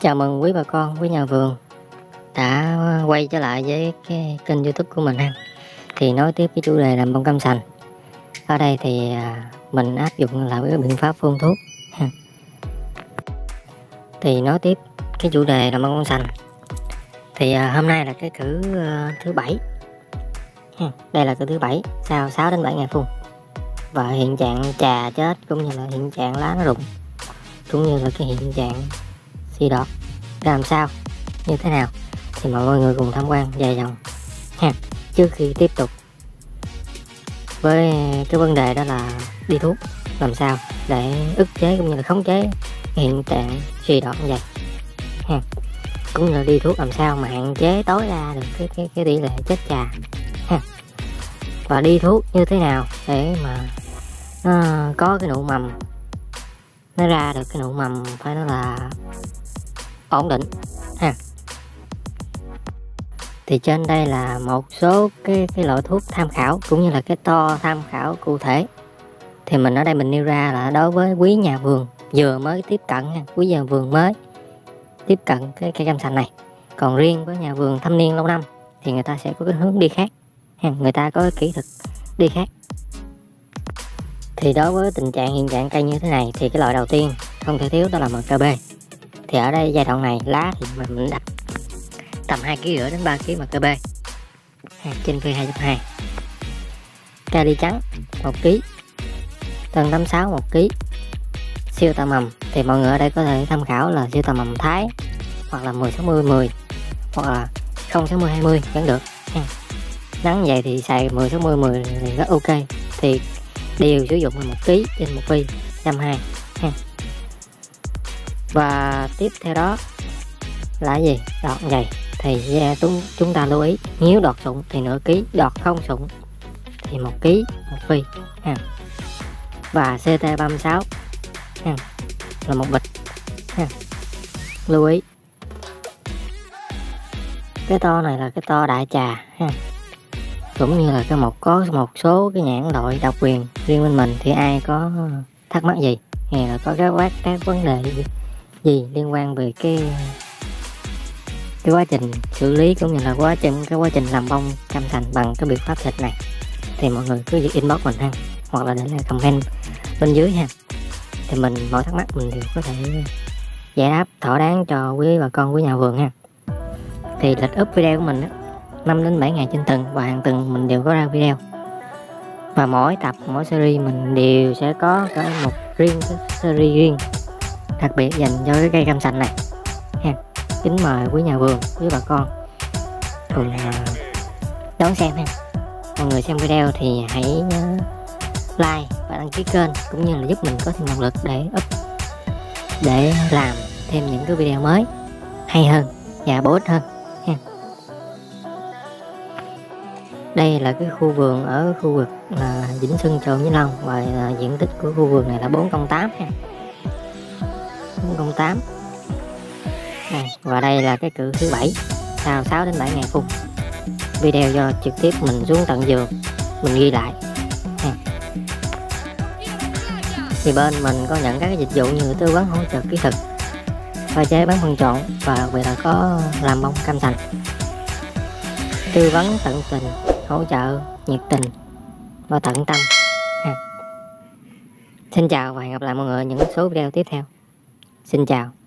Chào mừng quý bà con, quý nhà vườn đã quay trở lại với cái kênh youtube của mình ha Thì nói tiếp cái chủ đề làm bông cam sành Ở đây thì à, mình áp dụng là cái biện pháp phun thuốc. Thì nói tiếp cái chủ đề làm bông cam sành Thì à, hôm nay là cái cử à, thứ bảy. Đây là cử thứ bảy sau 6 đến 7 ngày phun Và hiện trạng trà chết cũng như là hiện trạng lá nó rụng cũng như là cái hiện trạng gì đó. Làm sao? Như thế nào? Thì mọi người cùng tham quan dài dòng. Ha, trước khi tiếp tục với cái vấn đề đó là đi thuốc, làm sao để ức chế cũng như là khống chế hiện trạng suy đỏ như vậy? Ha, cũng như là đi thuốc làm sao mà hạn chế tối đa được cái cái cái tỷ lệ chết trà ha, và đi thuốc như thế nào để mà nó có cái nụ mầm? Nó ra được cái nụ mầm phải nói là ổn định ha. Thì trên đây là một số cái cái loại thuốc tham khảo cũng như là cái to tham khảo cụ thể. Thì mình ở đây mình nêu ra là đối với quý nhà vườn vừa mới tiếp cận quý nhà vườn mới tiếp cận cái cây cam sành này. Còn riêng với nhà vườn thâm niên lâu năm thì người ta sẽ có cái hướng đi khác ha, người ta có cái kỹ thuật đi khác. Thì đối với tình trạng hiện trạng cây như thế này thì cái loại đầu tiên không thể thiếu đó là MKB thì ở đây giai đoạn này lá thì mình, mình đặt tầm 2 kg rưỡi đến 3 kg mà cơ bê trên phi 2.2 kali trắng 1 kg tân 86 1 kg siêu tà mầm. Thì mọi người ở đây có thể tham khảo là siêu tà mầm Thái hoặc là 10 60 10 hoặc là 0 60 20 vẫn được. Nắng vậy thì xài 10 60 10 thì rất ok. Thì đều sử dụng một kg trên 1 phi 52 ha và tiếp theo đó là gì? Đọt nhầy thì chúng chúng ta lưu ý nếu đọt sụng thì nửa ký đọt không sụng thì một ký một phi. Ha. và ct 36 ha. là một bịch. Ha. lưu ý. Cái to này là cái to đại trà. Ha cũng như là cái một có một số cái nhãn loại độc quyền riêng bên mình thì ai có thắc mắc gì? Hay là có cái quát các vấn đề gì, gì liên quan về cái cái quá trình xử lý cũng như là quá trình, cái quá trình làm bông cam thành bằng cái biện pháp thịt này. Thì mọi người cứ việc inbox mình ha, hoặc là để lại comment bên dưới ha. Thì mình mọi thắc mắc mình đều có thể giải đáp thỏa đáng cho quý bà con quý nhà vườn ha. Thì lịch up video của mình á 5 đến 7 ngày trên tuần và hàng tuần mình đều có ra video. Và mỗi tập, mỗi series mình đều sẽ có cái một riêng, cái series riêng đặc biệt dành cho cái cây cam sành này. Ha kính mời quý nhà vườn, quý bà con cùng à, đón xem ha. Mọi người xem video thì hãy nhớ like và đăng ký kênh cũng như là giúp mình có thêm động lực để up, để làm thêm những cái video mới hay hơn, và bổ ích hơn đây là cái khu vườn ở khu vực là Vĩnh Xuân Chợ Vĩnh Long, và à, diện tích của khu vườn này là 408 ha. 408 này và đây là cái cử thứ bảy, sau 6 đến 7 ngày phun video do trực tiếp mình xuống tận giường, mình ghi lại. Này. thì bên mình có nhận các cái dịch vụ như tư vấn hỗ trợ kỹ thuật, pha chế bán phân trộn và đặc biệt là có làm bông cam sành. Tư vấn tận tình, hỗ trợ nhiệt tình và tận tâm. Ha. xin chào và hẹn gặp lại mọi người ở những số video tiếp theo xin chào.